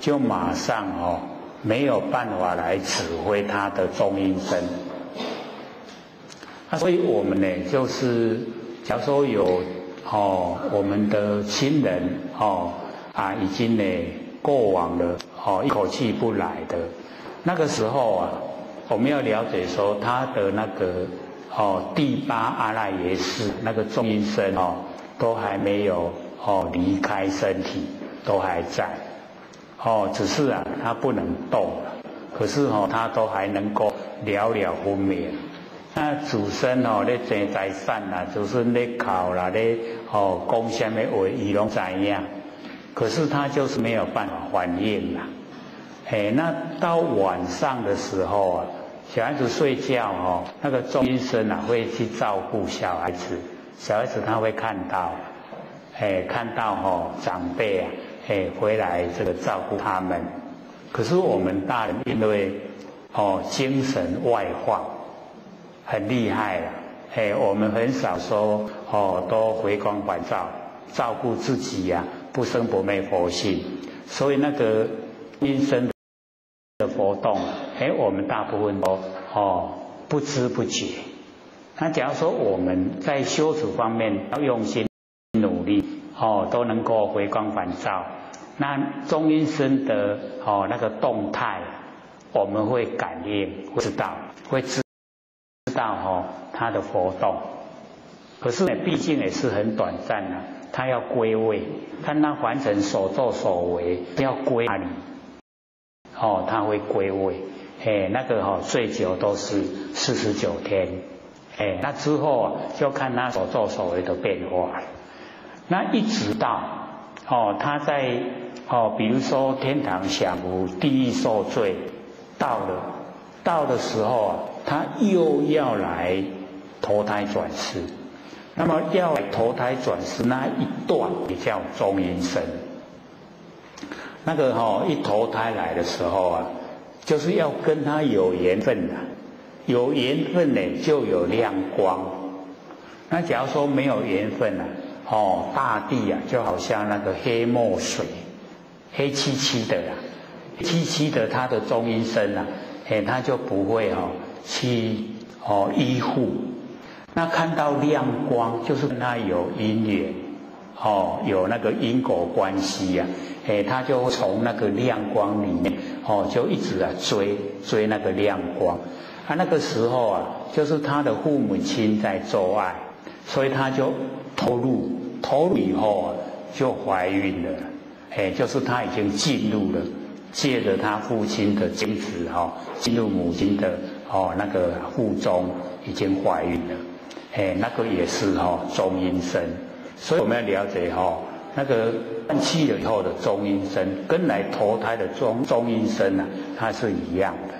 就马上哦没有办法来指挥他的中阴身。那所以我们呢，就是假如说有哦我们的亲人哦啊已经呢过往了哦一口气不来的，那个时候啊，我们要了解说他的那个哦第八阿赖耶识那个中阴身哦都还没有哦离开身体。都还在，哦，只是啊，他不能动了。可是哦，他都还能够了了分明。那主身哦，咧争财产啦，就是咧考啦，咧哦，讲什么话，伊拢知影。可是他就是没有办法反应啦。哎，那到晚上的时候啊，小孩子睡觉哦，那个中医生啊会去照顾小孩子，小孩子他会看到，哎，看到哦，长辈啊。哎，回来这个照顾他们，可是我们大人因为哦精神外化，很厉害了。哎，我们很少说哦都回光返照，照顾自己呀，不生不灭佛性。所以那个阴身的活动，哎，我们大部分都哦不知不觉。那假如说我们在修持方面要用心努力，哦都能够回光返照。那中阴身的哦那个动态，我们会感应，会知道，会知知道哦它的活动。可是呢，毕竟也是很短暂的，它要归位，看它完成所作所为要归哪里，哦，它会归位。哎，那个哈最久都是四十九天，哎，那之后就看他所作所为的变化。那一直到哦他在。哦，比如说天堂享福，地狱受罪，到了，到的时候啊，他又要来投胎转世。那么要投胎转世那一段也叫中阴身。那个哈一投胎来的时候啊，就是要跟他有缘分的，有缘分呢就有亮光。那假如说没有缘分呢，哦，大地啊就好像那个黑墨水。黑漆漆的啦，漆漆的，他的中阴身啊，哎，他就不会哦去哦依附。那看到亮光，就是跟他有因缘，哦，有那个因果关系呀，哎，他就从那个亮光里面哦，就一直啊追追那个亮光。他那个时候啊，就是他的父母亲在做爱，所以他就投入投入以后啊，就怀孕了。哎，就是他已经进入了，借着他父亲的精子哈，进入母亲的哦那个腹中，已经怀孕了。哎，那个也是哈中阴身，所以我们要了解哈，那个断气了以后的中阴身，跟来投胎的中中阴身呢，它是一样的，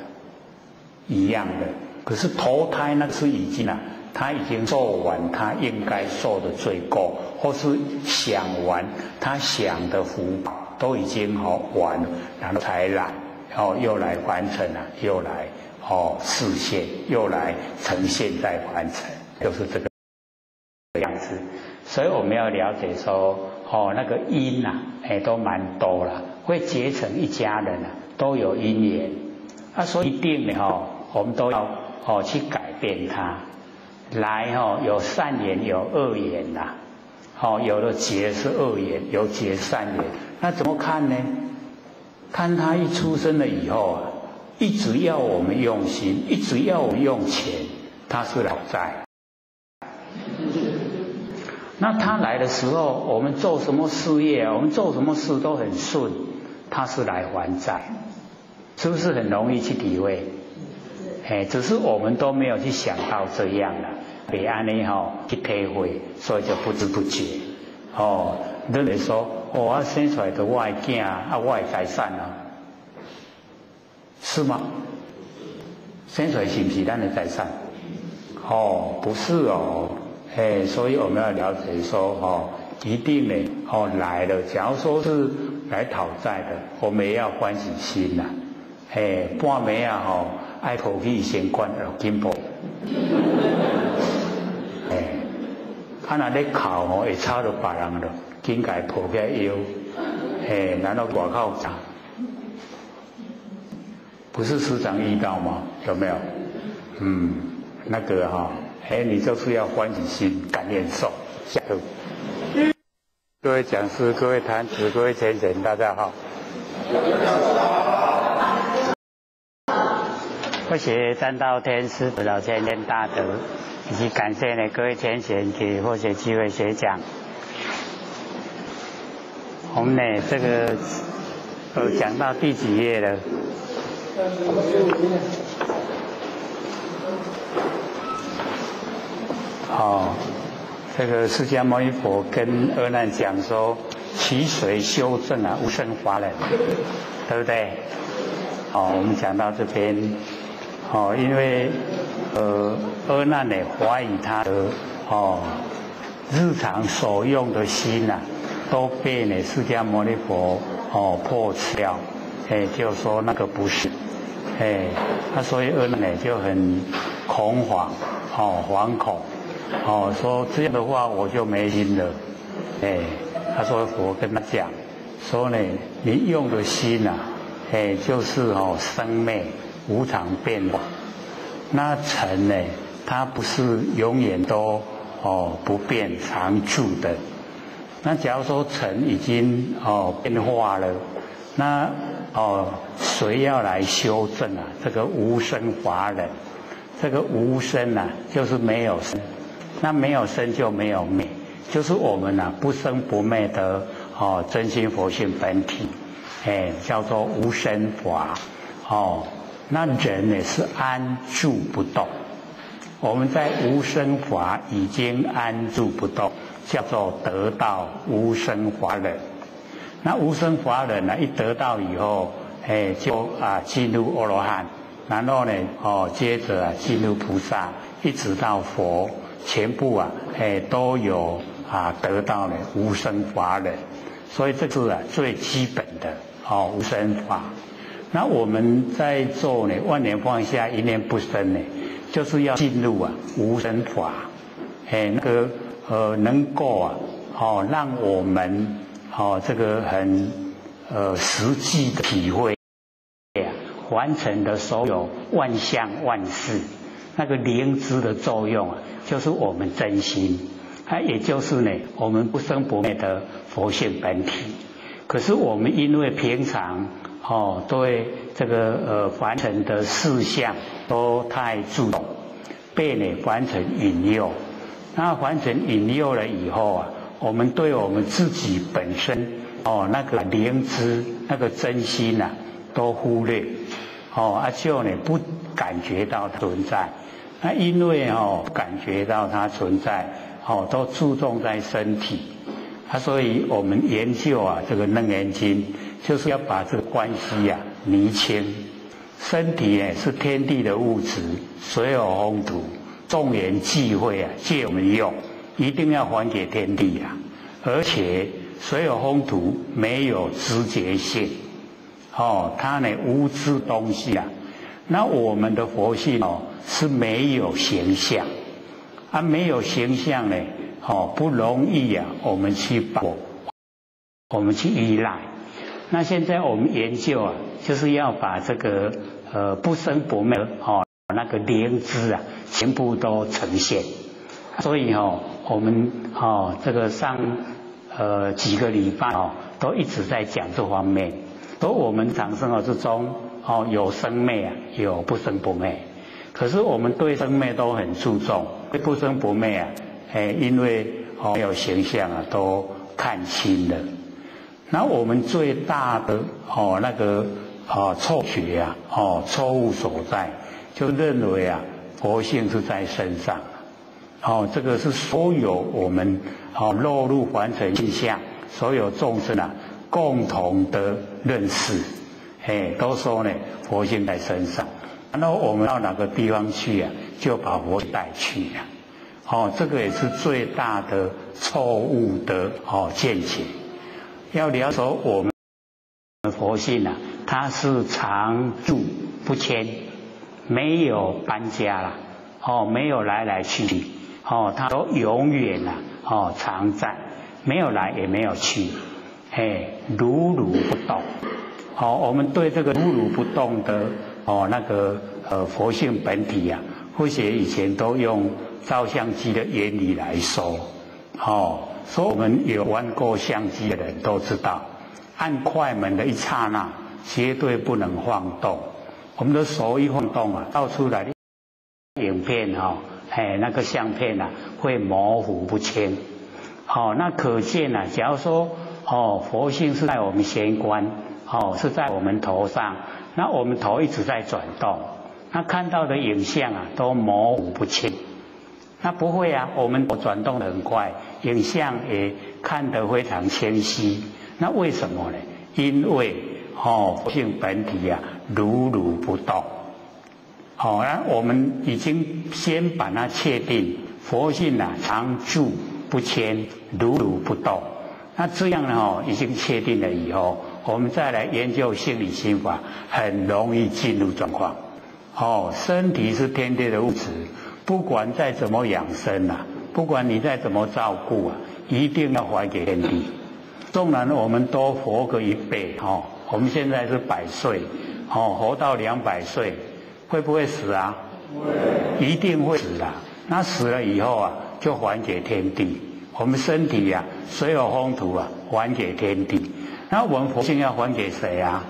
一样的。可是投胎那是已经啊。他已经做完他应该做的罪过，或是想完他想的福报，都已经好完了，然后才来，然后又来完成了，又来哦实现，又来呈现再完成，就是这个样子。所以我们要了解说，哦那个因呐，哎都蛮多了，会结成一家人啊，都有因缘。啊，所以一定的哦，我们都要哦去改变它。来哈，有善缘，有恶缘呐。好，有的结是恶缘，有结善缘。那怎么看呢？看他一出生了以后啊，一直要我们用心，一直要我们用钱，他是老在。那他来的时候，我们做什么事业，我们做什么事都很顺，他是来还债，是不是很容易去体会？哎，只是我们都没有去想到这样的。别安尼吼去体会，所以就不知不觉哦。你来说，我生出来的外囝啊，外财产啊，是吗？生出来是不是咱的财产？哦，不是哦。哎，所以我们要了解说，哦，一定呢，哦来了。假如说是来讨债的，我们也要欢喜心呐。哎，半暝啊，吼，爱抱去先关了金宝。啊！那咧哭吼，会吵到别人咯，紧该抱起腰，嘿，然后外口讲，不是师长遇到吗？有没有？嗯，那个哈，哎，你就是要欢喜心，感念受，下课。各位讲师、各位坛子、各位先贤，大家好。谢谢三道天师、不道千天大德，以及感谢呢各位天贤给获学机会学讲。我们呢这个呃讲到第几页了？哦，这个释迦牟尼佛跟阿难讲说：“其水修正啊，无生法忍，对不对？”哦，我们讲到这边，哦，因为呃，阿难呢怀疑他的哦日常所用的心呐，都被呢释迦牟尼佛哦破掉，哎，就说那个不是。哎，他所以阿难呢就很恐慌，哦，惶恐，哦，说这样的话我就没心了。哎，他说佛跟他讲，说呢，你用的心呐，哎，就是哦生灭无常变化。那尘呢，它不是永远都哦不变常住的。那假如说尘已经哦变化了，那哦。谁要来修正啊？这个无生法忍，这个无生啊，就是没有生，那没有生就没有灭，就是我们呐不生不灭的哦真心佛性本体，哎，叫做无生法哦。那人呢是安住不动，我们在无生法已经安住不动，叫做得到无生法忍。那无生法忍呢，一得到以后。哎，就啊进入阿罗汉，然后呢，哦，接着啊进入菩萨，一直到佛，全部啊，哎都有啊得到了无生法忍，所以这是啊最基本的哦无生法。那我们在做呢万年放下一念不生呢，就是要进入啊无生法，哎那个呃能够啊哦让我们哦这个很。呃，实际的体会，完成的所有万象万事，那个灵知的作用啊，就是我们真心，它也就是呢，我们不生不灭的佛性本体。可是我们因为平常哦，对这个呃凡尘的事项都太注重，被呢凡尘引诱，那凡尘引诱了以后啊，我们对我们自己本身。哦，那个灵知、那个真心呐，都忽略，哦，阿就呢不感觉到存在，那因为哦感觉到它存在，哦都注重在身体，啊，所以我们研究啊这个楞严经，就是要把这个关系呀厘清，身体呢是天地的物质，所有风土，众缘际会啊借我们用，一定要还给天地呀，而且。所有风土没有知觉性，哦，它呢无知东西啊。那我们的佛性哦是没有形象，啊，没有形象呢，哦，不容易呀。我们去把，我们去依赖。那现在我们研究啊，就是要把这个呃不生不灭哦那个灵知啊，全部都呈现。所以哦，我们哦这个上。呃，几个礼拜哦，都一直在讲这方面。都我们长生活之中哦，有生灭啊，有不生不灭。可是我们对生灭都很注重，对不生不灭啊，哎，因为哦没有形象啊，都看清了。那我们最大的哦那个哦错觉啊，哦错误所在，就认为啊，佛性是在身上。哦，这个是所有我们哦落入凡尘现象，所有众生啊共同的认识，哎，都说呢佛性在身上，然后我们到哪个地方去啊，就把佛带去呀。哦，这个也是最大的错误的哦见解。要了解我们的佛性啊，它是常住不迁，没有搬家了，哦，没有来来去去。哦，他都永远呐，哦，常在，没有来也没有去，嘿，如如不动，好，我们对这个如如不动的哦那个呃佛性本体呀，或许以前都用照相机的原理来说，哦，所以我们有玩过相机的人都知道，按快门的一刹那，绝对不能晃动。我们的手一晃动啊，照出来的影片哈，哎，那个相片呐，会模糊不清。好，那可见呐，假如说哦，佛性是在我们玄关，哦，是在我们头上，那我们头一直在转动，那看到的影像啊，都模糊不清。那不会啊，我们转动的很快，影像也看得非常清晰。那为什么呢？因为哦，佛性本体呀。如如不动，好，那我们已经先把它确定佛性啊常住不迁，如如不动。那这样呢，哦，已经确定了以后，我们再来研究心理心法，很容易进入状况。哦，身体是天地的物质，不管再怎么养生啊，不管你再怎么照顾啊，一定要还给天地。纵然我们多活个一辈，哦，我们现在是百岁。哦，活到两百岁，会不会死啊？会，一定会死啊。那死了以后啊，就还给天地。我们身体呀，水有风土啊，还给天地。那我们佛性要还给谁啊？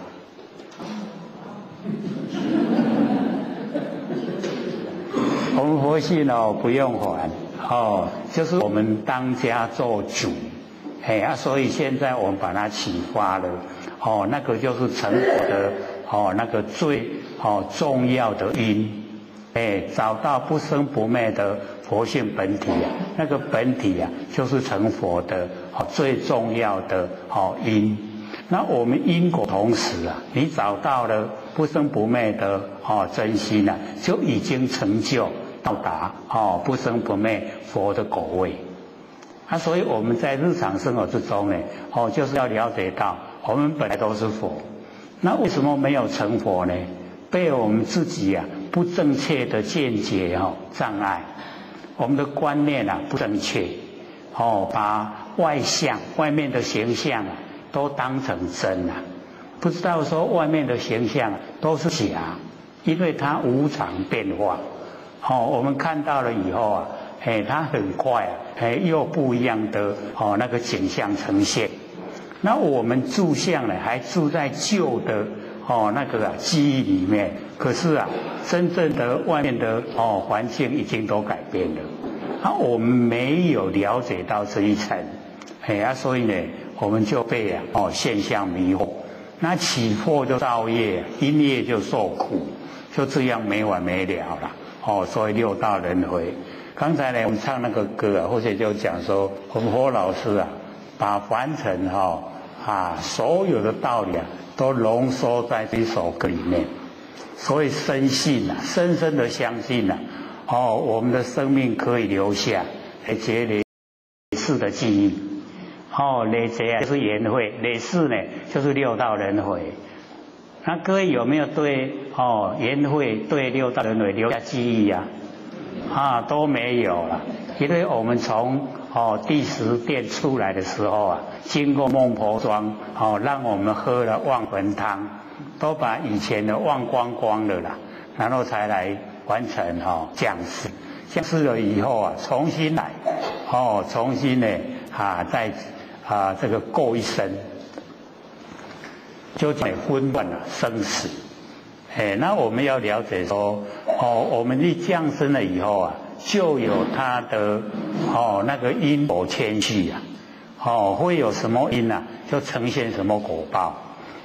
我们佛性哦，不用还哦，就是我们当家做主。哎啊，所以现在我们把它启发了，哦，那个就是成佛的。哦，那个最哦重要的因，哎，找到不生不灭的佛性本体啊，那个本体啊，就是成佛的哦最重要的哦因。那我们因果同时啊，你找到了不生不灭的哦真心啊，就已经成就到达哦不生不灭佛的果位。啊，所以我们在日常生活之中呢，哦，就是要了解到，我们本来都是佛。那为什么没有成佛呢？被我们自己啊不正确的见解哦障碍，我们的观念啊不正确，哦把外相外面的形象啊都当成真啊，不知道说外面的形象都是假，因为它无常变化，哦我们看到了以后啊，哎它很快啊，哎又不一样的哦那个景象呈现。那我们住相呢，还住在旧的哦那个记忆里面。可是啊，真正的外面的哦环境已经都改变了。啊，我们没有了解到这一层，哎呀，所以呢，我们就被啊哦现象迷惑。那起惑就造业，因业就受苦，就这样没完没了了。哦，所以六道轮回。刚才呢，我们唱那个歌啊，或者就讲说，我们何老师啊，把凡尘哈。啊，所有的道理啊，都浓缩在这首歌里面。所以深信啊，深深的相信啊，哦，我们的生命可以留下来结累世的记忆。哦，累劫啊，就是缘会；累世呢，就是六道轮回。那各位有没有对哦缘会对六道轮回留下记忆呀？啊，都没有了，因为我们从哦第十殿出来的时候啊，经过孟婆庄，哦让我们喝了忘魂汤，都把以前的忘光光了啦，然后才来完成哦降世，降世了以后啊，重新来，哦重新呢啊再啊这个过一生，就在混乱了生死。哎，那我们要了解说，哦，我们一降生了以后啊，就有它的哦那个因果牵系啊，哦会有什么因啊，就呈现什么果报。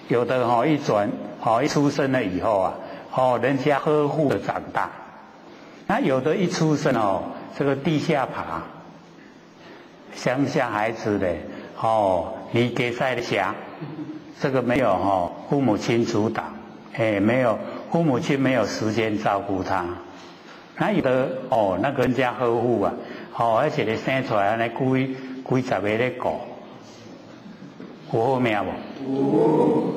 有的哈一转，哦一出生了以后啊，哦人家呵护的长大，那有的一出生哦，这个地下爬，乡下孩子的哦，你给塞的下，这个没有哈父母亲主导。哎，没有父母亲没有时间照顾他，那有的哦，那个人家呵护啊，哦，而且你生出来那几几十个咧过，有好命无？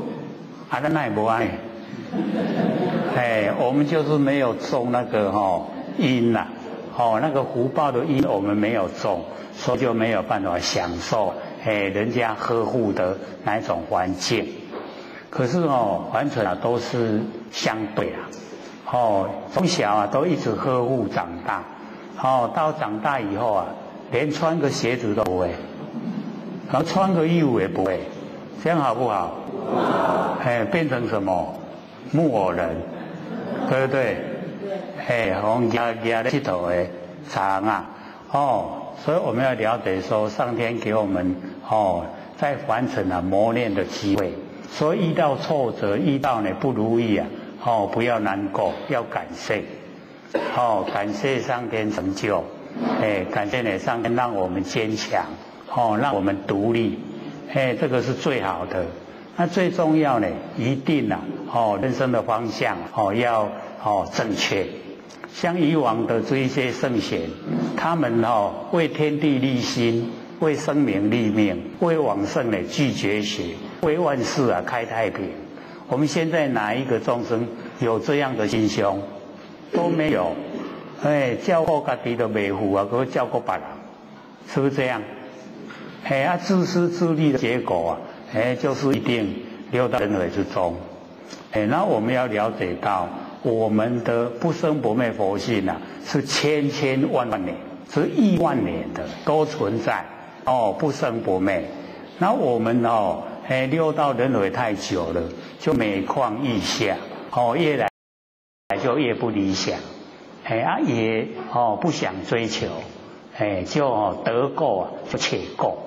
啊，那那也不安。哎，我们就是没有种那个哈因呐，哦，那个福报的因我们没有种，所以就没有办法享受哎人家呵护的那种环境。可是哦，完全啊都是相对啊，哦，从小啊都一直呵护长大，哦，到长大以后啊，连穿个鞋子都不会，然后穿个衣服也不会，这样好不好？哎，变成什么？木偶人，对不对？哎，红压压的剃头的长啊，哦，所以我们要了解说，上天给我们哦，在凡尘啊磨练的机会。所以遇到挫折，遇到呢不如意啊，哦，不要难过，要感谢，哦，感谢上天成就，哎，感谢呢上天让我们坚强，哦，让我们独立，哎，这个是最好的。那最重要呢，一定啊，哦，人生的方向哦要哦正确。像以往的这一些圣贤，他们哦为天地立心，为生民立命，为往圣呢拒绝学。为万事啊开太平，我们现在哪一个众生有这样的心胸？都没有，哎，教过家己的维护啊，可教过别人，是不是这样？哎啊，自私自利的结果啊，哎，就是一定流到人海之中。哎，那我们要了解到，我们的不生不灭佛性啊，是千千万万年，是亿万年的都存在哦，不生不灭。那我们哦。哎，六道轮回太久了，就每况愈下，哦，越来就越不理想，哎啊也哦不想追求，哎就得过就且过，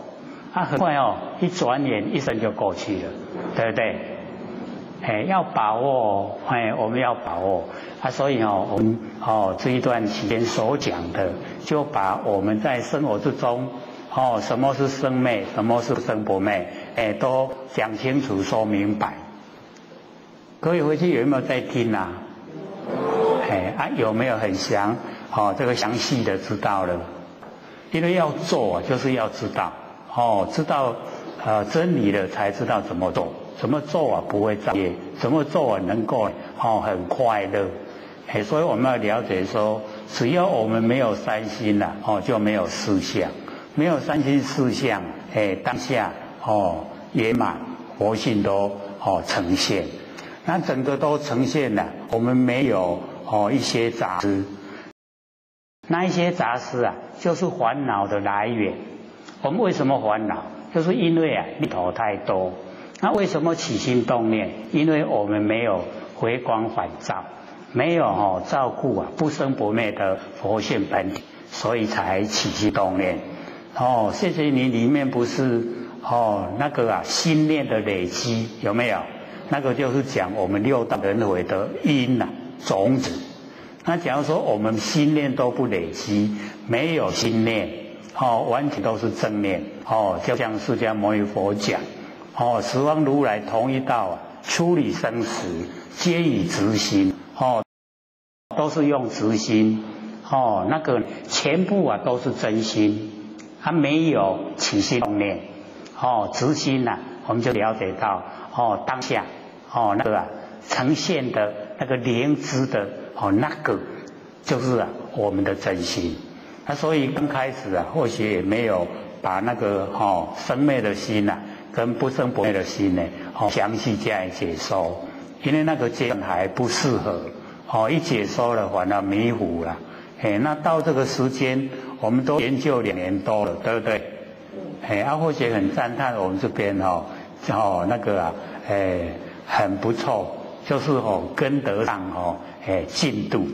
啊很快哦一转眼一生就过去了，对不对？哎要把握，哎我们要把握，啊所以哦我们哦这一段期间所讲的，就把我们在生活之中。哦，什么是生灭？什么是生不灭？哎，都讲清楚、说明白。各位回去有没有在听啊？哎啊，有没有很详？哦，这个详细的知道了。因为要做，就是要知道。哦，知道呃真理了，才知道怎么做。怎么做啊？不会造业。怎么做啊？能够哦很快乐。哎，所以我们要了解说，只要我们没有三心了，哦就没有四相。没有三心四相，哎，当下哦圆满佛性都哦呈现，那整个都呈现了。我们没有哦一些杂事，那一些杂事啊，就是烦恼的来源。我们为什么烦恼？就是因为啊念头太多。那为什么起心动念？因为我们没有回光返照，没有哦照顾啊不生不灭的佛性本体，所以才起心动念。哦，谢谢你。里面不是哦，那个啊，心念的累积有没有？那个就是讲我们六道轮回的因呐，种子。那假如说我们心念都不累积，没有心念，哦，完全都是正念。哦，就像释迦牟尼佛讲，哦，十方如来同一道啊，处理生死皆以直心。哦，都是用直心。哦，那个全部啊都是真心。他没有起心动念，哦，直心呐，我们就了解到，哦，当下，哦，那个啊，呈现的那个灵知的，哦，那个就是，我们的真心。那所以刚开始啊，或许也没有把那个哦生灭的心呐，跟不生不灭的心呢，哦，详细加以解说，因为那个阶段还不适合，哦，一解说了反而迷糊了。哎，那到这个时间，我们都研究两年多了，对不对？哎，阿或姐很赞叹我们这边哦，哦那个啊，哎很不错，就是哦跟得上哦，哎进度，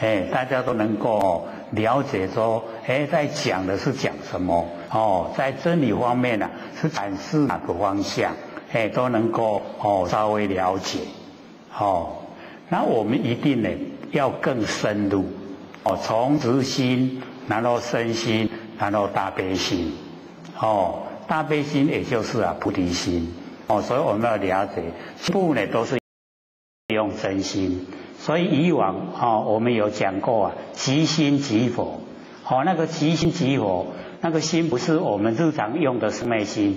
哎大家都能够哦了解说，哎在讲的是讲什么哦，在真理方面呢是展示哪个方向，哎都能够哦稍微了解，哦，那我们一定呢要更深入。哦，从直心，然后身心，然后大悲心，哦，大悲心也就是啊菩提心，哦，所以我们要了解，全部呢都是用真心，所以以往哦我们有讲过啊，即心即佛，哦那个即心即佛，那个心不是我们日常用的生灭心，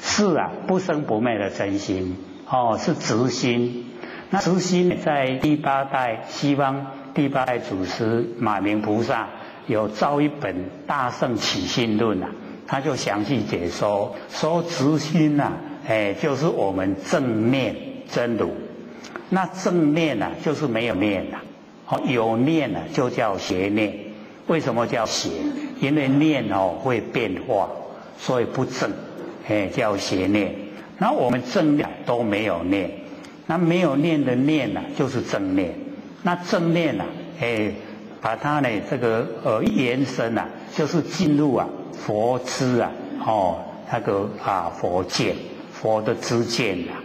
是啊不生不灭的真心，哦是直心，那直心在第八代西方。第八代祖师马明菩萨有造一本《大圣起心论》啊，他就详细解说说直心呐，哎，就是我们正念真如。那正念呢，就是没有念了。哦，有念呢，就叫邪念。为什么叫邪？因为念哦会变化，所以不正。哎，叫邪念。那我们正念都没有念，那没有念的念呢，就是正念。那正念呢，哎，把它呢这个呃延伸啊，就是进入啊佛知啊，哦那个啊佛见，佛的知见啊。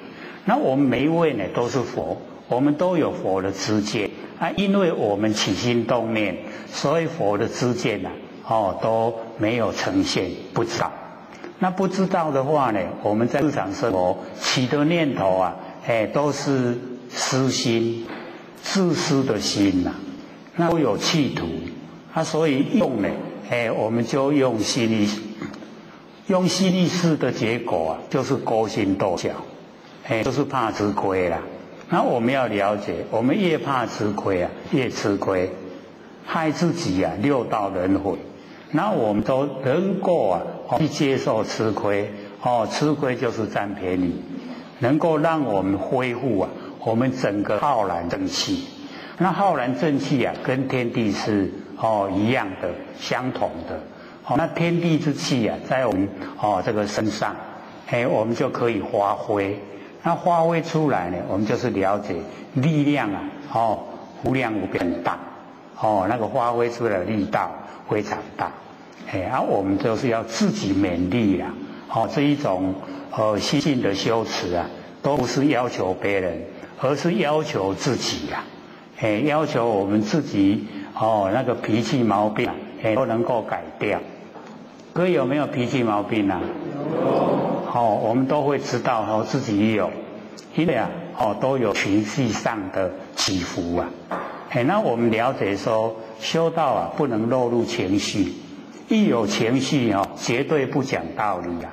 那我们每一位呢都是佛，我们都有佛的知见啊，因为我们起心动念，所以佛的知见呐，哦都没有呈现，不知道。那不知道的话呢，我们在日常生活起的念头啊，哎都是私心、自私的心呐，那都有企图，啊所以用呢，哎我们就用心力，用心力事的结果啊，就是勾心斗角。哎，就是怕吃亏啦。那我们要了解，我们越怕吃亏啊，越吃亏，害自己啊，六道轮回。那我们都能够啊，去接受吃亏。哦，吃亏就是占便宜，能够让我们恢复啊，我们整个浩然正气。那浩然正气啊，跟天地是哦一样的，相同的。哦，那天地之气啊，在我们哦这个身上，哎，我们就可以发挥。那发挥出来呢，我们就是了解力量啊，哦，无量无边大，哦，那个发挥出来的力道非常大，哎，啊我们就是要自己勉励呀，哦，这一种呃心性的修持啊，都不是要求别人，而是要求自己呀，哎，要求我们自己哦，那个脾气毛病哎都能够改掉。哥有没有脾气毛病啊？哦，我们都会知道哦，自己有，因为啊，哦，都有情绪上的起伏啊。哎，那我们了解说，修道啊，不能落入情绪，一有情绪哦，绝对不讲道理啊。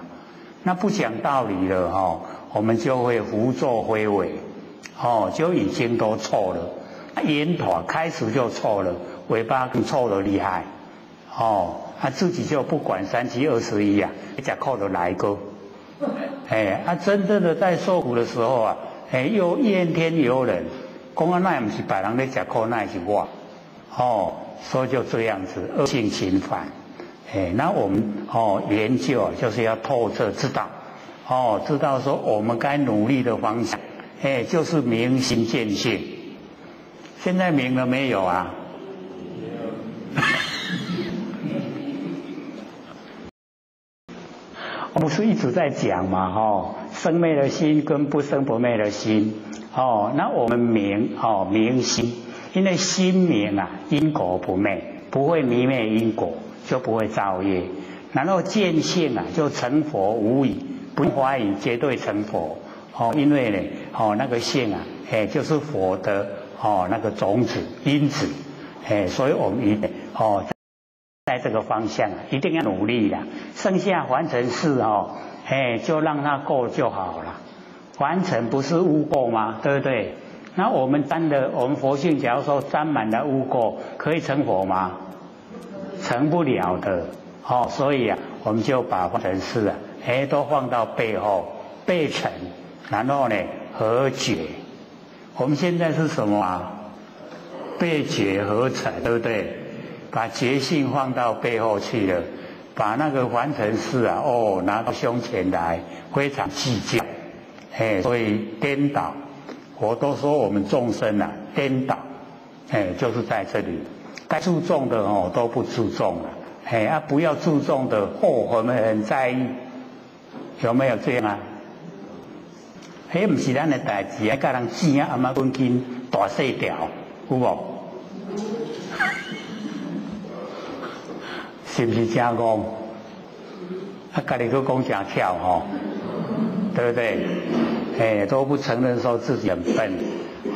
那不讲道理了哈，我们就会胡作非为，哦，就已经都错了。烟头开始就错了，尾巴更错的厉害，哦，他自己就不管三七二十一啊，一只扣的来个。哎，他真正的在受苦的时候啊，哎，又怨天尤人，公安那也不是白人在吃苦，那也是我，哦，所以就这样子恶性循环。哎，那我们哦研究就是要透彻知道，哦，知道说我们该努力的方向，哎，就是明心见性。现在明了没有啊？我不是一直在讲嘛，哦，生灭的心跟不生不灭的心，哦，那我们明，哦，明心，因为心明啊，因果不灭，不会迷灭因果，就不会造业。然后见性啊，就成佛无疑，不怀疑，绝对成佛。哦，因为呢，哦，那个性啊，哎，就是佛的，哦，那个种子因子，哎，所以我们一定，哦。在这个方向啊，一定要努力的。剩下完成事哦，哎，就让它过就好了。完成不是污垢吗？对不对？那我们沾的，我们佛性，假如说沾满了污垢，可以成佛吗？成不了的。哦，所以啊，我们就把完成事啊，哎，都放到背后，背成，然后呢，和解。我们现在是什么啊？背解合成，对不对？把觉性放到背后去了，把那个完成事啊，哦，拿到胸前来，非常计较，哎，所以颠倒。我都说我们众生啊，颠倒，哎，就是在这里，该注重的哦都不注重了，哎，啊不要注重的哦我们很在意，有没有这样啊？哎，不是咱的代志，还跟人争啊，阿妈讲紧大细条，有无？是不是真讲？他家里个讲真跳吼，对不对？哎，都不承认说自己很笨，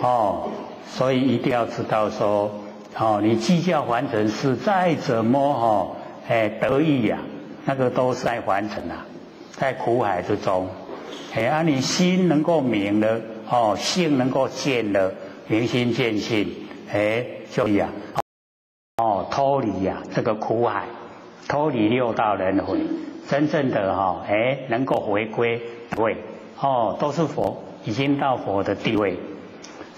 哦，所以一定要知道说，哦，你计较完成是再怎么哦，哎得意呀，那个都是在完成啊，在苦海之中，哎，啊，你心能够明了，哦，性能够见了，明心见性，哎，就呀，哦，脱离呀这个苦海。脱离六道轮回，真正的哈，哎，能够回归，位哦，都是佛，已经到佛的地位。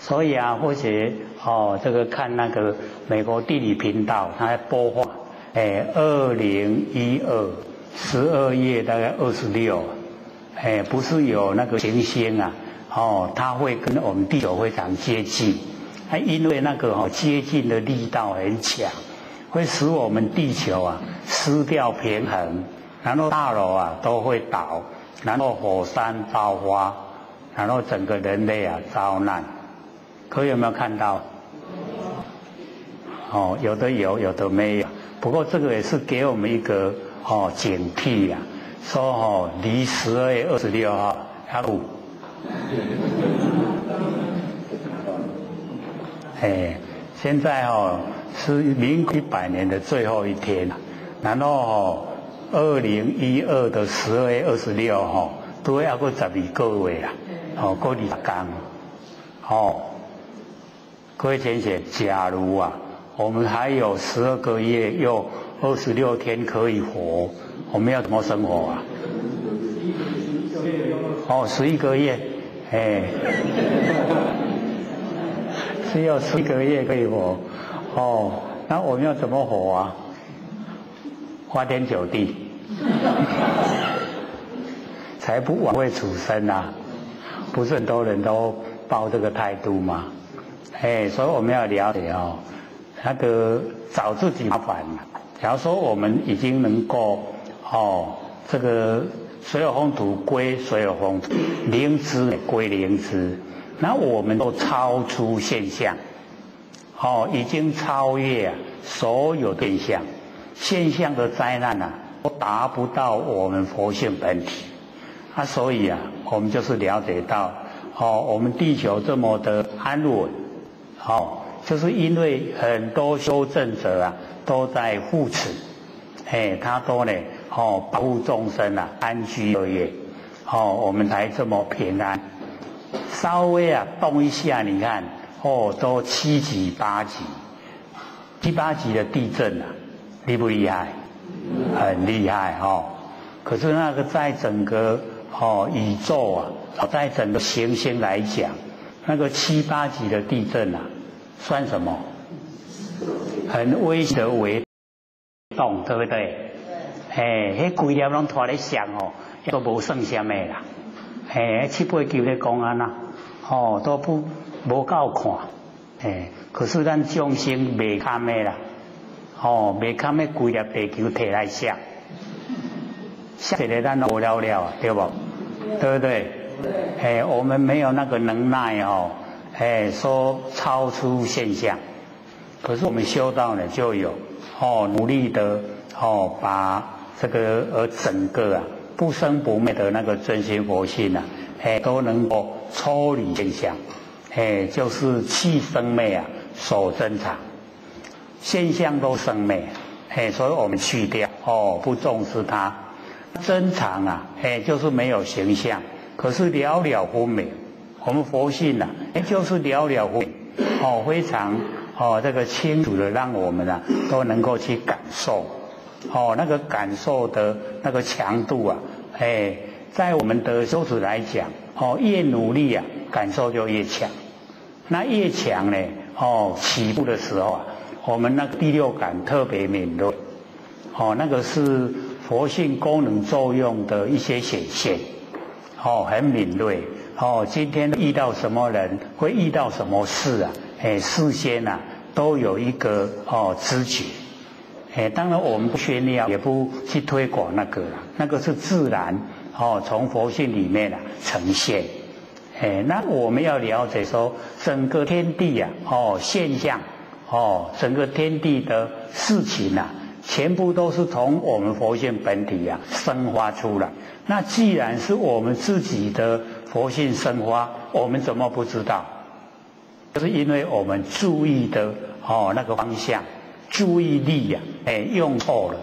所以啊，或许哦，这个看那个美国地理频道，它在播放，哎，二零一二十二月大概二十六，哎，不是有那个行星啊，哦，它会跟我们地球非常接近，它，因为那个哦接近的力道很强，会使我们地球啊失掉平衡，然后大楼啊都会倒，然后火山爆发，然后整个人类啊遭难。各位有没有看到？哦，有的有，有的没有。不过这个也是给我们一个哦警惕呀，说哦离十二月二十六号还有，哎，现在哦是民国一百年的最后一天了，然后哦二零一二的十二月二十六号都要过十二个月啦，哦过二十天，哦。各位先生，假如啊，我们还有十二个月又二十六天可以活，我们要怎么生活啊？哦，十一个月，哎，只有十一个月可以活，哦，那我们要怎么活啊？花天酒地，才不枉费此生啊！不是很多人都抱这个态度吗？哎，所以我们要了解哦，那个找自己麻烦。假如说我们已经能够哦，这个所有风土归所有风土，灵知归灵知，那我们都超出现象，哦，已经超越所有现象，现象的灾难呐，都达不到我们佛性本体。啊，所以啊，我们就是了解到，哦，我们地球这么的安稳。哦，就是因为很多修正者啊，都在护持，哎，他都呢，哦，保护众生啊，安居乐业，哦，我们才这么平安。稍微啊动一下，你看，哦，都七级八级，七八级的地震啊，厉不厉害？很厉害哦。可是那个在整个哦宇宙啊，在整个行星来讲。那个七八级的地震啊，算什么？很微小微动，对不对？哎，迄规粒拢拖咧响哦，都无算什么啦。哎，七八九的公安啦，哦，都不无够看。哎，可是咱众生未堪的啦，哦，未堪的规粒地球摕来响，响起来咱无了了，对不？对不对？哎，我们没有那个能耐哦，哎，说超出现象，可是我们修道呢就有哦，努力的哦，把这个而整个啊不生不灭的那个真心佛性呐，哎，都能够抽离现象，哎，就是气生灭啊，所珍藏，现象都生灭，哎，所以我们去掉哦，不重视它，真常啊，哎，就是没有形象。可是了了分明，我们佛性呐，哎，就是了了分明，哦，非常哦，这个清楚的，让我们啊都能够去感受，哦，那个感受的那个强度啊，哎，在我们的修持来讲，哦，越努力啊，感受就越强，那越强呢，哦，起步的时候啊，我们那个第六感特别敏锐，哦，那个是佛性功能作用的一些显现。哦，很敏锐。哦，今天遇到什么人，会遇到什么事啊？哎，事先呐都有一个哦知觉。哎，当然我们不炫耀，也不去推广那个了，那个是自然哦，从佛性里面啊呈现。哎，那我们要了解说，整个天地呀，哦现象，哦整个天地的事情呐，全部都是从我们佛性本体呀生发出来。那既然是我们自己的佛性生发，我们怎么不知道？就是因为我们注意的哦那个方向，注意力呀，哎用错了。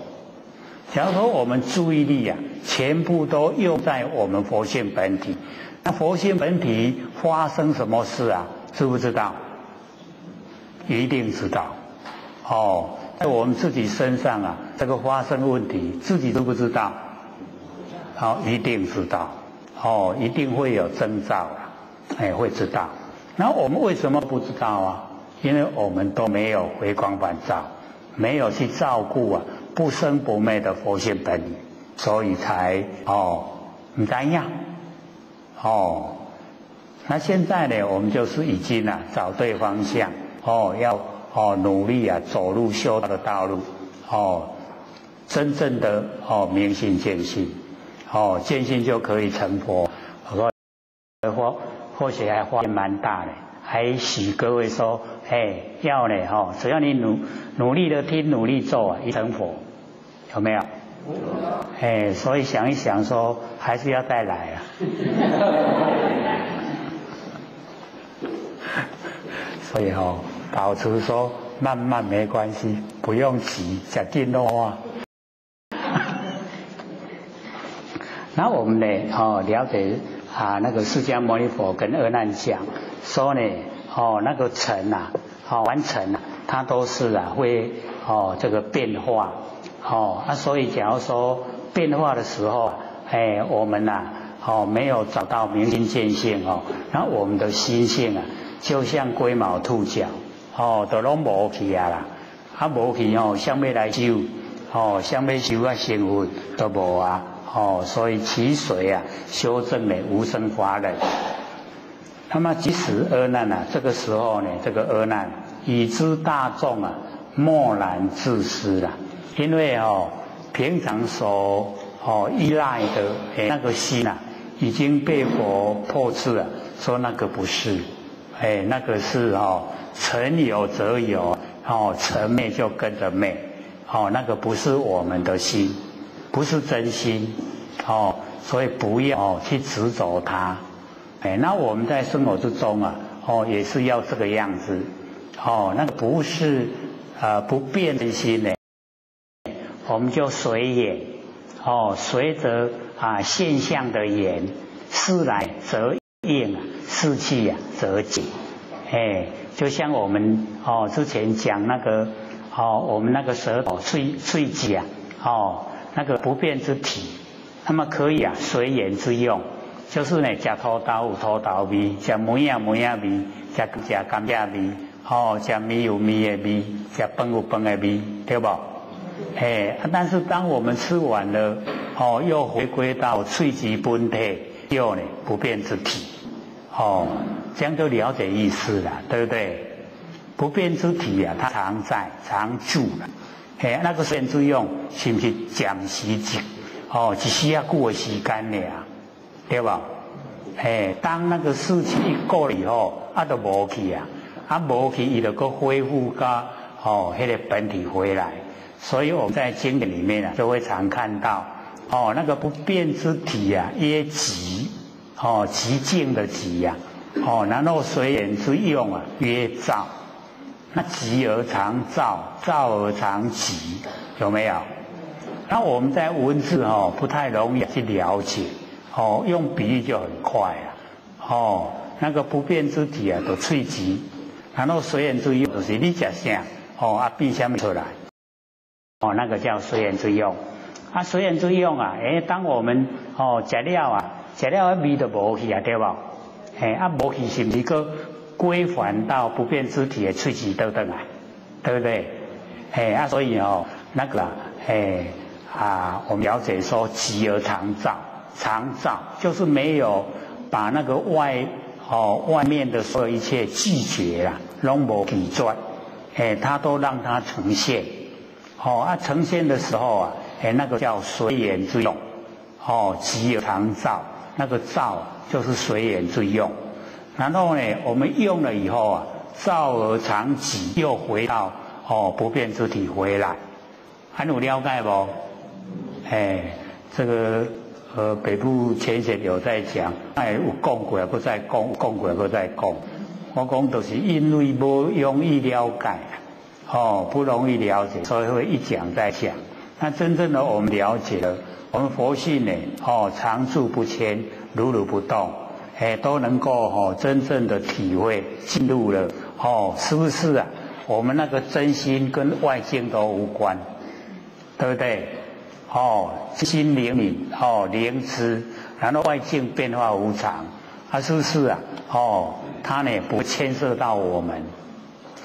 假如说我们注意力呀，全部都用在我们佛性本体，那佛性本体发生什么事啊？知不知道？一定知道。哦，在我们自己身上啊，这个发生问题，自己都不知道。好，一定知道，哦，一定会有征兆了，哎，会知道。那我们为什么不知道啊？因为我们都没有回光返照，没有去照顾啊不生不灭的佛性本体，所以才哦你怎样。哦，那现在呢，我们就是已经啊找对方向，哦，要哦努力啊走入修道的道路，哦，真正的哦明心见性，哦见性就可以成佛。我或或许还花蛮大的，还许各位说。哎，要呢哈，只要你努努力的听，努力做，一成佛，有没有？哎，所以想一想说，还是要再来啊。所以哦，保持说慢慢没关系，不用急，讲定的话。那我们呢，哦，了解啊，那个释迦牟尼佛跟阿难讲说呢。哦，那个成呐，哦，完成呐，它都是啊，会哦这个变化，哦，啊，所以假如说变化的时候，哎，我们呐，哦，没有找到明心见性哦，那我们的心性啊，就像龟毛兔角，哦，都拢无去啊啦，啊无去哦，想要来修，哦，想要修啊成佛都无啊，哦，所以其水啊，修正的无生法忍。那么即使阿难呢？这个时候呢，这个阿难已知大众啊，默然自失了。因为哦，平常所哦依赖的哎那个心呐，已经被佛破斥了，说那个不是，哎那个是哦，成有则有，哦成灭就跟着灭，哦那个不是我们的心，不是真心，哦所以不要去执着它。哎，那我们在生活之中啊，哦，也是要这个样子，哦，那个不是呃不变的心呢，我们就随缘，哦，随着啊现象的缘，事来则应，事去啊则解，哎，就像我们哦之前讲那个哦，我们那个舌头脆脆啊，哦，那个不变之体，那么可以啊随缘之用。就是呢，食土豆有土豆味，食梅啊梅啊味，食食甘蔗味，哦，食米有米的味，食饭有饭的味，对不？哎，但是当我们吃完了，哦，又回归到脆极本体，又呢不变之体，哦，这样就了解意思了，对不对？不变之体啊，它常在常住了，哎，那个变之用是不是暂时性？哦，只需要过时间了。对吧？哎，当那个事情一过了以后，啊，都无去啊，啊，无去，伊就个恢复个哦，迄个本体回来。所以我们在经典里面啊，就会常看到哦，那个不变之体啊，曰极，哦，极静的极呀，哦，然后随缘之用啊，曰照。那极而常照，照而常极，有没有？那我们在文字哦，不太容易去了解。哦，用比喻就很快啊！哦，那个不变之体啊，都脆极，然后随缘之用就是你食啥，哦啊变什么出来？哦，那个叫随缘之用。啊，随缘之用啊，诶，当我们哦食了啊，食了味都无去啊，对吧？诶，啊无去是不是个归还到不变之体的脆极等等啊？对不对？诶，啊所以哦，那个诶啊，我们了解说极而常照。常照就是没有把那个外哦外面的所有一切拒绝了，拢无抵转，哎，他都让它呈现，哦啊呈现的时候啊，哎那个叫随缘之用，哦即常照，那个照就是随缘之用，然后呢我们用了以后啊，照而常即又回到哦不变之体回来，还有了解不？哎，这个。呃，北部前些有在讲，哎，有讲过也不再讲，讲过也不再讲。我讲都是因为不容易了解，哦，不容易了解，所以会一讲再讲。那真正的我们了解了，我们佛性呢，哦，常住不迁，如如不动，哎，都能够哦，真正的体会进入了，哦，是不是啊？我们那个真心跟外境都无关，对不对？哦，心灵敏，哦，灵知，然后外境变化无常，啊，是不是啊？哦，它呢不牵涉到我们，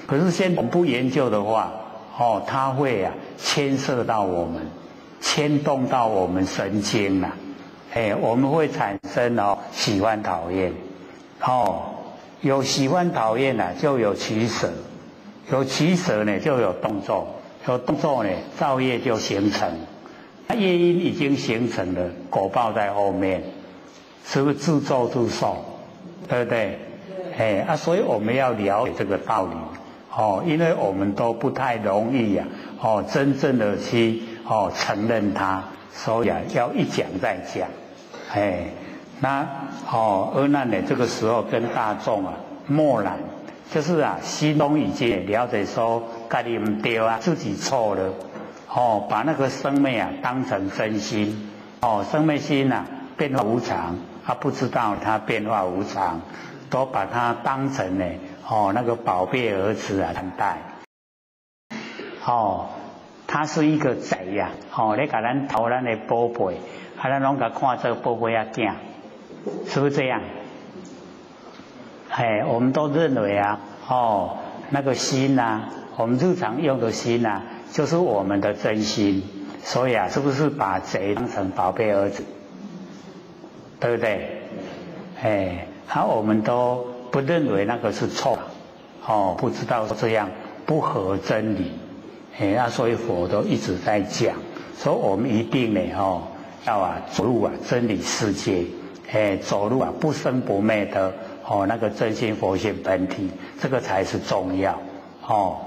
可是先我们不研究的话，哦，它会啊牵涉到我们，牵动到我们神经啊，哎，我们会产生哦喜欢讨厌，哦，有喜欢讨厌呢，就有取舍，有取舍呢就有动作，有动作呢造业就形成。那业因已经形成了，果报在后面，是不是自作自受？对不对？哎啊，所以我们要了解这个道理。哦，因为我们都不太容易呀，哦，真正的去哦承认它，所以啊，要一讲再讲，哎，那哦，而那呢，这个时候跟大众啊，默然，就是啊，心中已经了解说，家己唔对啊，自己错了。哦，把那个生命啊当成真心，哦，生命心呐变化无常，他不知道它变化无常，都把它当成呢，哦，那个宝贝儿子啊看待。哦，他是一个贼呀，哦，你给咱偷咱的宝贝，啊，咱拢甲看这个宝贝啊囝，是不是这样？哎，我们都认为啊，哦，那个心呐，我们日常用的心呐。就是我们的真心，所以啊，是不是把贼当成宝贝儿子，对不对？哎，好，我们都不认为那个是错，哦，不知道这样不合真理，哎，那所以佛都一直在讲，说我们一定呢，哦，要啊走入啊真理世界，哎，走入啊不生不灭的哦那个真心佛性本体，这个才是重要，哦。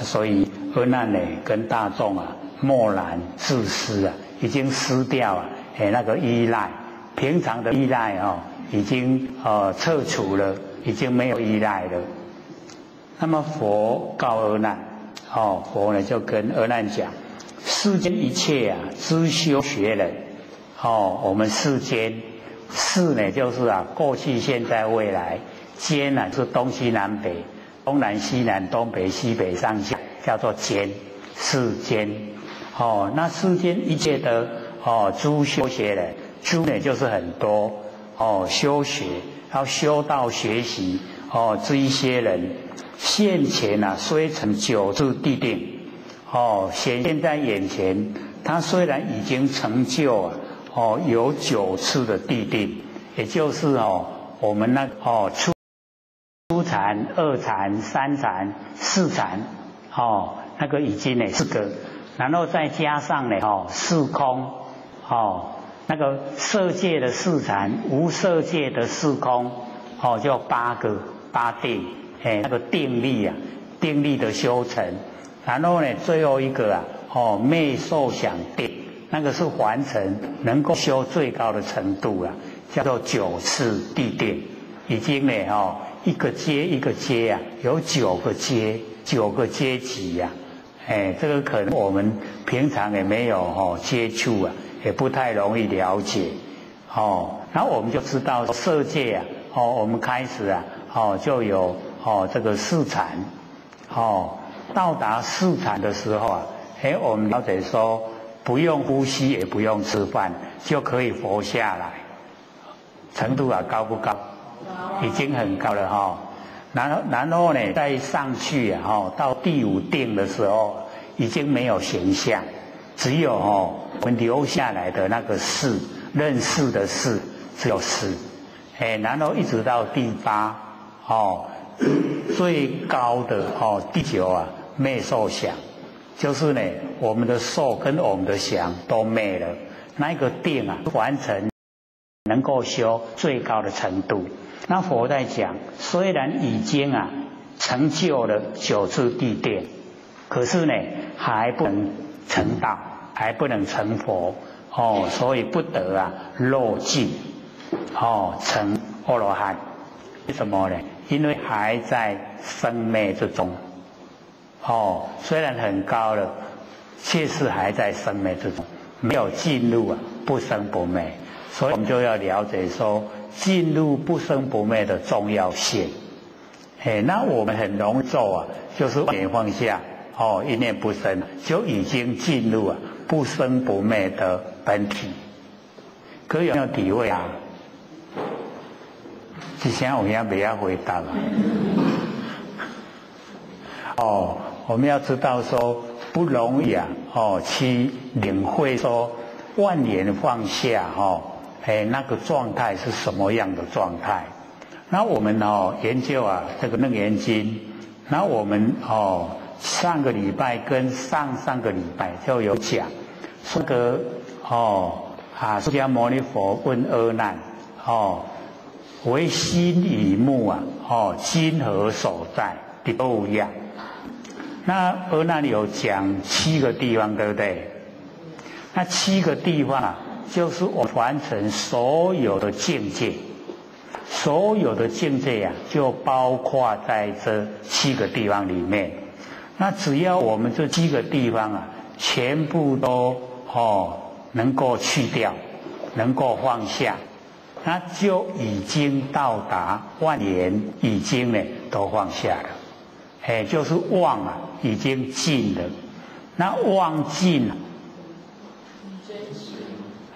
所以，阿难呢，跟大众啊，漠然自私啊，已经失掉啊，哎，那个依赖，平常的依赖哦，已经呃撤除了，已经没有依赖了。那么佛告阿难，哦，佛呢就跟阿难讲，世间一切啊，知修学人，哦，我们世间世呢就是啊，过去、现在、未来，间呢是东西南北。东南西南东北西北上下叫做间世间，哦，那世间一切的哦诸修学人，诸呢就是很多哦修学要修道学习哦这一些人现前啊虽成九住地定哦显现在眼前，他虽然已经成就啊哦有九次的地定，也就是哦我们那哦出。初禅、二禅、三禅、四禅，哦，那个已经呢四个，然后再加上呢，哦，四空，哦，那个色界的四禅、无色界的四空，哦，叫八个八定，哎，那个定力啊，定力的修成，然后呢，最后一个啊，哦，灭受想定，那个是完成能够修最高的程度啊，叫做九次地定，已经呢，哦。一个阶一个阶啊，有九个阶，九个阶级呀，哎，这个可能我们平常也没有哦接触啊，也不太容易了解，哦，然后我们就知道色界啊，哦，我们开始啊，哦，就有哦这个四禅，哦，到达四禅的时候啊，哎，我们了解说不用呼吸也不用吃饭就可以活下来，程度啊高不高？已经很高了哈，然后然后呢，再上去啊哈，到第五定的时候，已经没有形象，只有哦，我们留下来的那个事，认识的事，只有事，哎，然后一直到第八，哦，最高的哦，第九啊，灭受想，就是呢，我们的受跟我们的想都灭了，那个定啊，完成能够修最高的程度。那佛在讲，虽然已经啊成就了九次地殿，可是呢还不能成道，还不能成佛哦，所以不得啊落尽哦成阿罗汉。为什么呢？因为还在生灭之中哦，虽然很高了，确实还在生灭之中，没有进入啊不生不灭，所以我们就要了解说。进入不生不灭的重要性，哎，那我们很容易做啊，就是念放下，哦，一念不生，就已经进入啊不生不灭的本体。可有没有体会啊？之前我也没要回答了。哦，我们要知道说不容易啊！哦，去领会说万年放下哦，哎，那个状态是什么样的状态？那我们哦研究啊这个楞严经，那我们哦上个礼拜跟上上个礼拜就有讲，这个哦啊释迦牟尼佛问阿难哦，唯心以目啊哦心何所在？第二样。那而那里有讲七个地方，对不对？那七个地方啊，就是我完成所有的境界。所有的境界呀，就包括在这七个地方里面。那只要我们这七个地方啊，全部都哦能够去掉，能够放下，那就已经到达万年，已经呢都放下了。哎，就是忘啊，已经尽了。那忘尽了。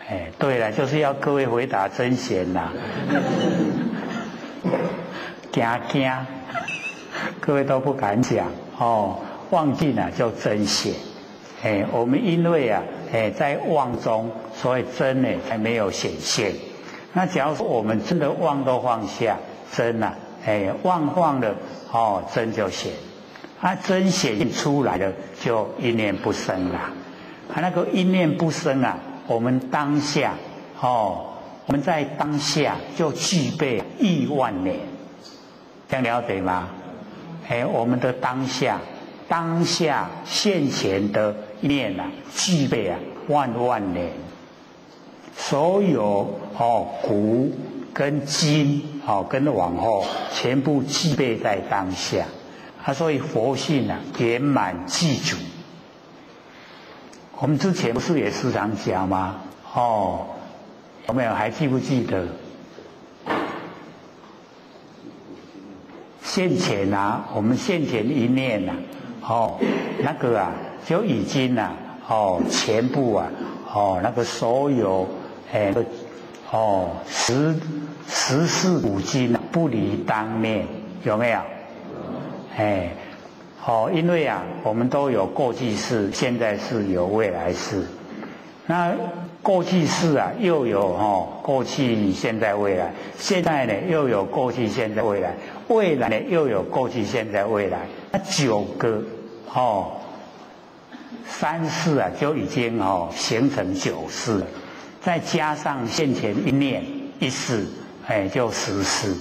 哎，对了，就是要各位回答真贤呐。惊惊，各位都不敢讲哦。忘记了就真显，哎，我们因为啊，哎，在忘中，所以真呢还没有显现。那假如说我们真的忘都放下，真呐，哎，忘忘了哦，真就显。啊，真显现出来了，就一念不生了。啊，那个一念不生啊，我们当下哦，我们在当下就具备亿万年。这样了解吗？哎，我们的当下，当下现前的念啊，具备啊万万年，所有哦古跟今哦跟往后全部具备在当下，他，所以佛性啊圆满具足。我们之前不是也时常讲吗？哦，有没有还记不记得？现前啊，我们现前一念呐，哦，那个啊，就已经呐，哦，全部啊，哦，那个所有，哎，哦，十十四五经不离当面，有没有？哎，哦，因为啊，我们都有过去式、现在式、有未来式，那过去式啊，又有哦，过去、现在、未来，现在呢，又有过去、现在、未来。未来呢，又有过去、现在、未来，那九个哦，三世啊，就已经哦形成九世，再加上现前一念一世，哎，就十世。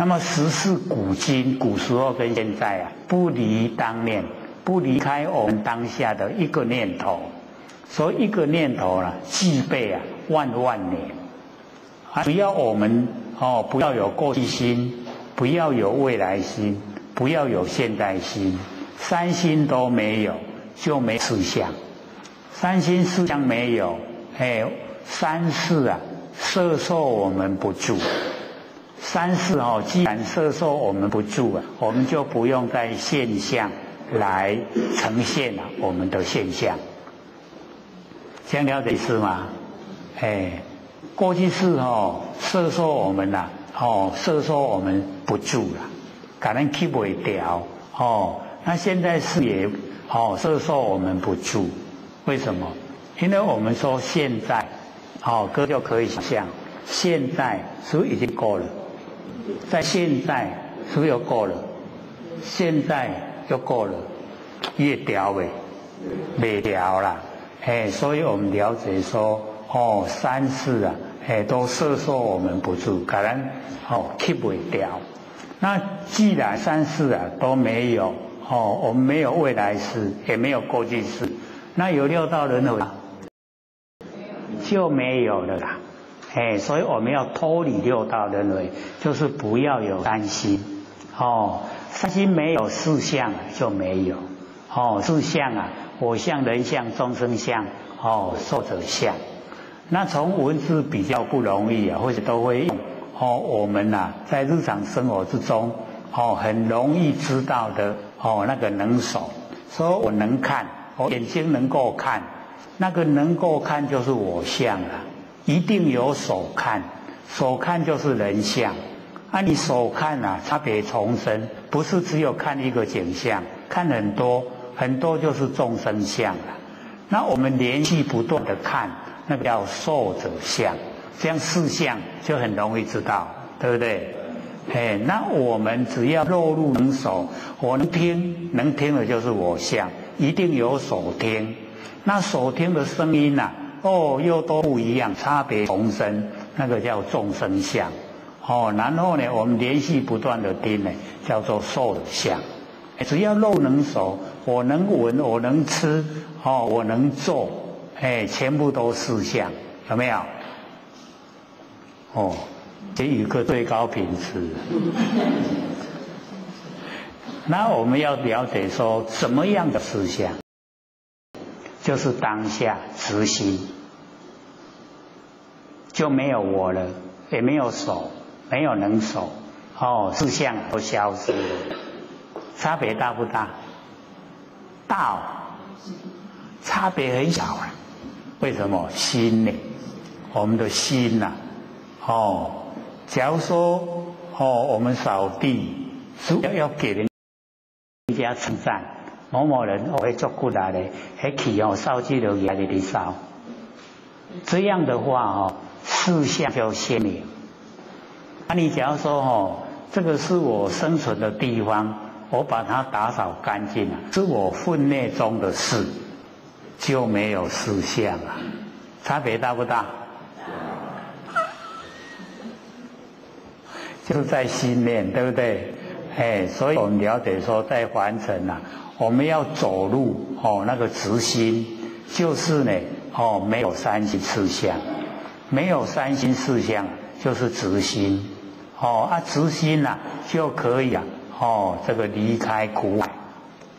那么十世古今，古时候跟现在啊，不离当念，不离开我们当下的一个念头，所以一个念头呢，具备啊万万年。只要我们哦，不要有过去心。不要有未来心，不要有现代心，三心都没有，就没思想。三心思想没有，哎，三世啊，摄受我们不住。三世哦，既然摄受我们不住啊，我们就不用在现象来呈现了我们的现象。这样了解是吗？哎，过去是哦，摄受我们呐。哦，色受我们不住了，可能 keep 不掉。哦，那现在是也，哦，色受我们不住，为什么？因为我们说现在，哦，哥就可以想象，现在是不是已经够了？在现在是不是又够了？现在又够了，越调呗，没调了。哎，所以我们了解说，哦，三世啊。哎，都摄受我们不住，可能哦 keep 不掉。那既然三世啊都没有哦，我们没有未来世，也没有过去世，那有六道轮回就没有了啦。哎，所以我们要脱离六道轮回，就是不要有三心。哦，三心没有四相就没有。哦，四相啊，我相、人相、众生相、哦，寿者相。那从文字比较不容易啊，或者都会用哦，我们呐在日常生活之中哦，很容易知道的哦，那个能手，说我能看，我眼睛能够看，那个能够看就是我相啊，一定有所看，所看就是人相。啊，你所看啊，差别重生，不是只有看一个景象，看很多很多就是众生相了。那我们连续不断的看，那个叫受者相，这样四相就很容易知道，对不对？哎，那我们只要落入能手，我能听，能听的就是我相，一定有所听。那所听的声音呐，哦，又都不一样，差别重生，那个叫众生相。哦，然后呢，我们连续不断的听呢，叫做受相。只要肉能熟，我能闻，我能吃，哦，我能做，哎，全部都是相，有没有？哦。给予个最高品质。那我们要了解说，什么样的思想，就是当下执心，就没有我了，也没有手，没有能手，哦，思想都消失了。差别大不大？大，差别很小啊。为什么？心呢？我们的心呐，哦。假如说哦，我们扫地是要要给人家称赞，某某人我会做过来的，还起哦扫地的压力的扫，这样的话哦，事项就鲜明。那你假如说哦，这个是我生存的地方，我把它打扫干净了，是我分内中的事，就没有事项了，差别大不大？就在心念，对不对？哎，所以我们了解说，在凡尘呐，我们要走路哦，那个直心，就是呢，哦，没有三心四相，没有三心四相，就是直心，哦啊，直心呐，就可以啊，哦，这个离开苦海，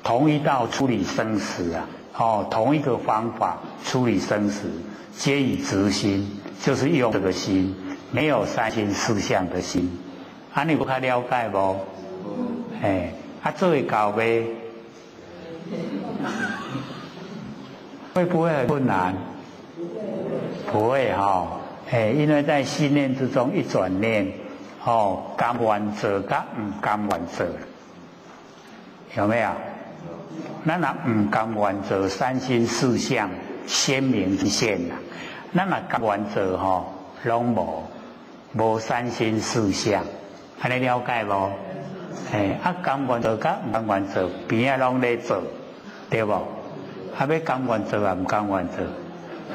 同一道处理生死啊，哦，同一个方法处理生死，皆以直心，就是用这个心，没有三心四相的心。啊，你不较了解不？哎，啊，做会到未？会不会很困难？不会哈，哎，因为在信念之中一转念，哦，甘愿做甲唔甘愿做，有没有？那那唔甘愿做三心四相鲜明一现啦，那那甘愿做吼，拢无无三心四相。安尼了解不？哎，啊，甘愿做甲唔甘愿做，边仔拢在做，对不？还，要甘愿做啊，不甘愿做。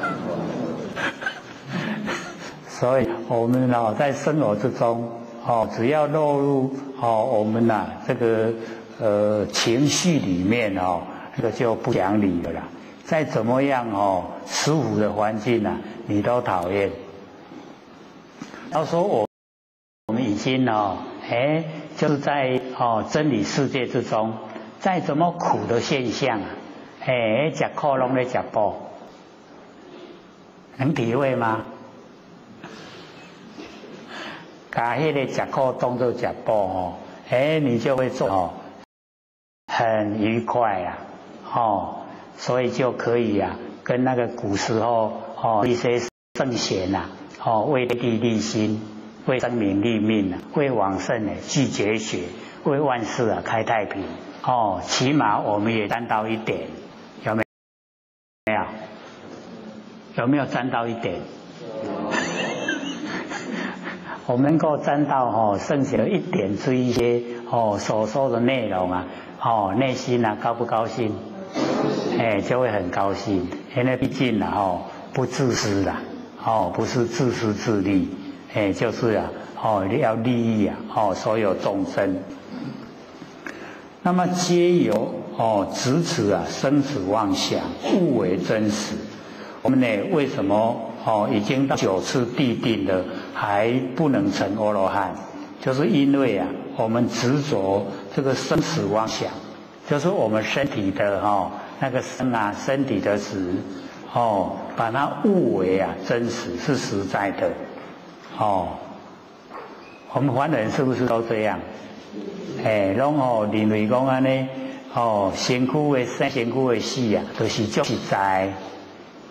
所以，我们哦，在生活之中，哦，只要落入哦，我们呐，这个呃情绪里面哦，这个就不讲理的啦。再怎么样哦，舒服的环境呐，你都讨厌。要说我。我们已经哦，哎，就是在哦真理世界之中，再怎么苦的现象啊，哎，吃苦拢在吃补，能体会吗？把迄个吃苦当做吃补哦，哎，你就会做哦，很愉快啊，哦，所以就可以啊，跟那个古时候哦一些圣贤呐，哦为地立心。为生民立命啊，为往圣呢聚绝学，为万世啊开太平。哦，起码我们也沾到一点，有没有？没有？有没有沾到一点？我们能够沾到哦，剩下的一点这一些哦所说的内容啊，哦内心啊高不高兴？哎，就会很高兴，因为毕竟啊哦不自私的，哦不是自私自利。哎，就是啊，哦，要利益啊，哦，所有众生。那么皆由哦，执此啊，生死妄想，误为真实。我们呢，为什么哦，已经到九次地定了，还不能成阿罗汉？就是因为啊，我们执着这个生死妄想，就是我们身体的哈那个生啊，身体的死，哦，把它误为啊真实，是实在的。哦，我们凡人是不是都这样？哎，拢哦认为讲安尼，哦，辛苦的生，辛苦的死啊，都是就是在，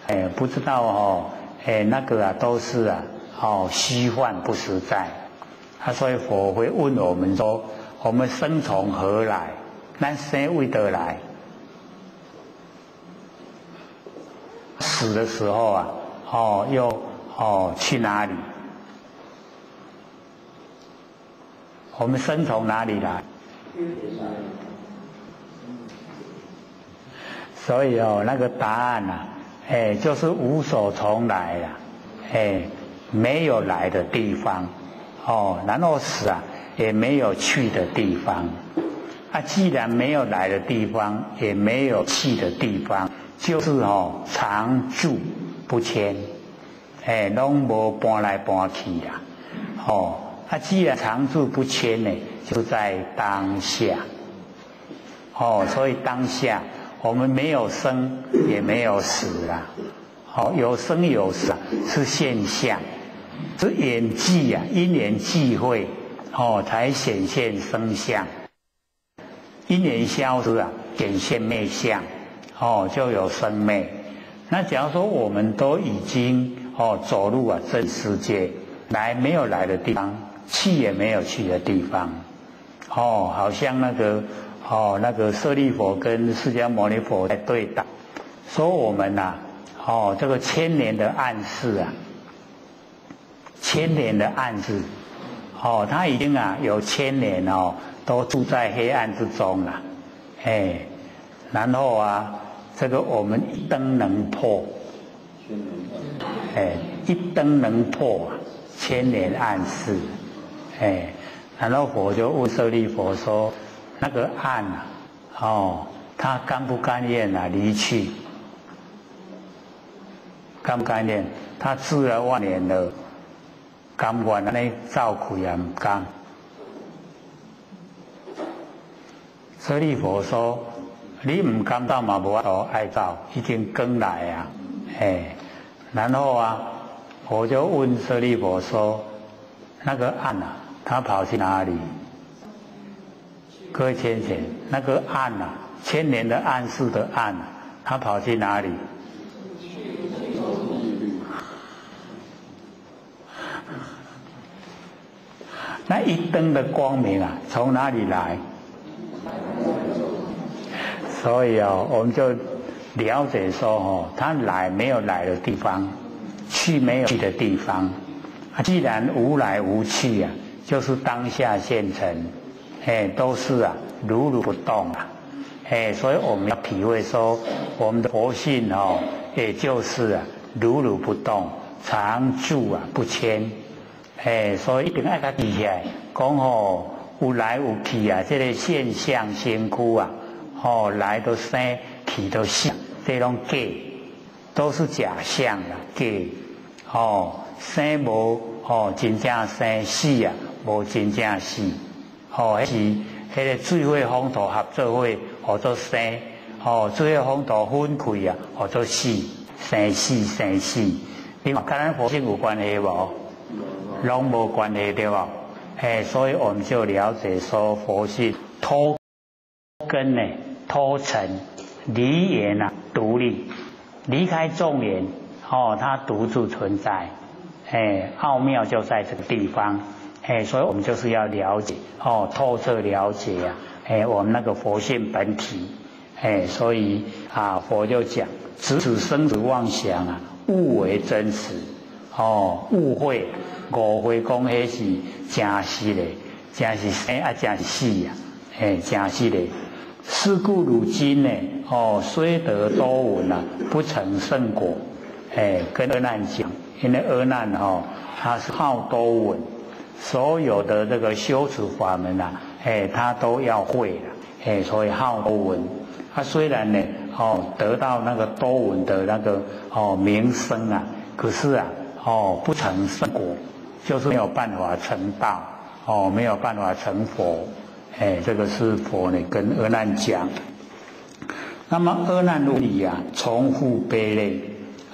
哎，不知道哦，哎，那个啊都是啊，哦，虚幻不实在。啊，所以佛会问我们说：我们生从何来？那生为得来？死的时候啊，哦，又哦去哪里？我们生从哪里来？所以哦，那个答案呐，哎，就是无所从来呀，哎，没有来的地方，哦，然后死啊，也没有去的地方。啊，既然没有来的地方，也没有去的地方，就是哦，常住不迁，哎，拢无搬来搬去呀，哦，啊，既然常住不迁呢，就在当下，哦，所以当下。我们没有生，也没有死啊！好，有生有死是现象，是演技啊，因缘际会哦，才显现生相。因缘消失啊，显现灭相哦，就有生灭。那假如说我们都已经哦走入啊真世界，来没有来的地方，去也没有去的地方，哦，好像那个。哦，那个舍利佛跟释迦牟尼佛在对打，说我们呐，哦，这个千年的暗示啊，千年的暗示，哦，他已经啊有千年哦，都住在黑暗之中了，哎，然后啊，这个我们一灯能破，哎，一灯能破千年暗示，哎，然后佛就问舍利佛说。那个岸啊，哦，他甘不甘愿啊离去？甘不甘愿？他住了万年了，甘愿安尼照苦也唔甘。舍利佛说：“你唔甘到嘛，无法度爱照，已经更来啊，哎。然后啊，我就问舍利佛说：那个岸啊，他跑去哪里？”各位先生，那个暗呐，千年的暗示的暗，他跑去哪里？那一灯的光明啊，从哪里来？所以哦，我们就了解说哦，他来没有来的地方，去没有去的地方。既然无来无去啊，就是当下现成。哎，都是啊，如如不动啊，哎，所以我们要体会说，我们的佛性哦，也就是啊，如如不动，常住啊，不迁，哎，所以一定要他记起来，讲哦，有来有去啊，这个现象先枯啊，哦，来都生，去都死，这种假，都是假象啊，假，哦，生无哦，真正生死啊，无真正死。哦，迄是迄个水火风土合作会，合作生。哦，水火风土分开啊，合作死，生死生死。你嘛跟咱佛性有关系无？拢无关系对吧？哎，所以我们就了解说佛性脱根呢，脱尘离缘啊，独立离开众缘，哦，它独自存在。哎，奥妙就在这个地方。哎，所以我们就是要了解哦，透彻了解呀，哎，我们那个佛性本体，哎，所以啊，佛就讲，此此生死妄想啊，误为真实，哦，误会，误会讲迄是真实的，真是生啊，真是死呀，哎，真实的。是故如今呢，哦，虽得多闻啊，不成圣果，哎，跟阿难讲，因为阿难哦，他是好多闻。所有的这个修持法门呐，哎，他都要会了，哎，所以好多闻。他虽然呢，哦，得到那个多闻的那个哦名声啊，可是啊，哦，不成圣果，就是没有办法成道，哦，没有办法成佛，哎，这个是佛呢跟阿难讲。那么阿难如理啊，重复悲泪，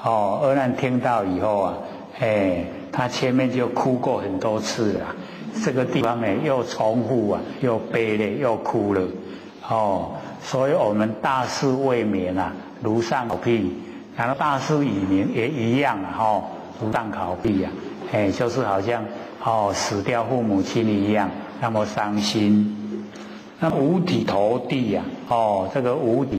哦，阿难听到以后啊，哎。他前面就哭过很多次了，这个地方呢又重复啊，又悲了，又哭了，哦，所以我们大事未明啊，如上好屁，然后大事已明也一样啊，哈，如丧考妣呀，哎，就是好像哦死掉父母亲一样，那么伤心。那五体投地呀，哦，这个五体